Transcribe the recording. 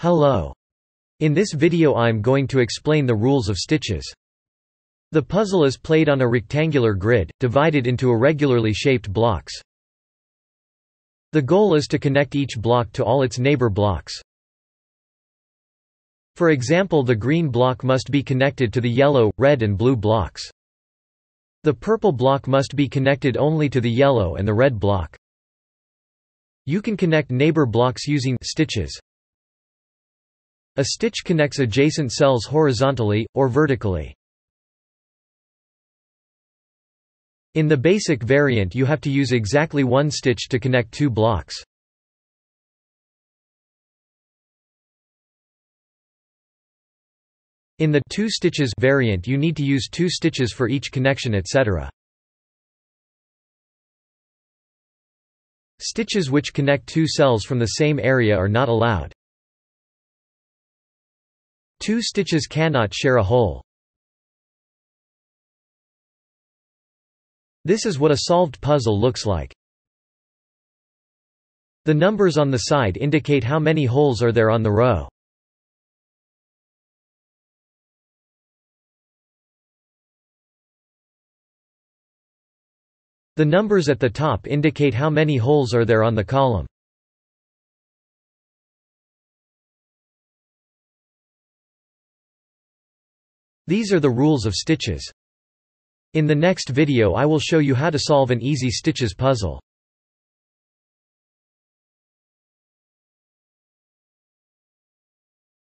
Hello. In this video I'm going to explain the rules of stitches. The puzzle is played on a rectangular grid, divided into irregularly shaped blocks. The goal is to connect each block to all its neighbor blocks. For example the green block must be connected to the yellow, red and blue blocks. The purple block must be connected only to the yellow and the red block. You can connect neighbor blocks using stitches. A stitch connects adjacent cells horizontally, or vertically. In the basic variant you have to use exactly one stitch to connect two blocks. In the two stitches variant you need to use two stitches for each connection etc. Stitches which connect two cells from the same area are not allowed. Two stitches cannot share a hole. This is what a solved puzzle looks like. The numbers on the side indicate how many holes are there on the row. The numbers at the top indicate how many holes are there on the column. These are the rules of stitches. In the next video I will show you how to solve an easy stitches puzzle.